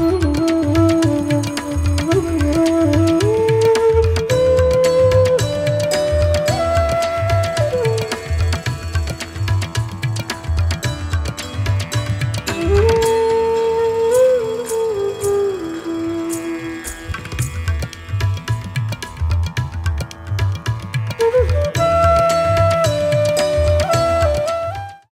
Mm-hmm.